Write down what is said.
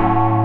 you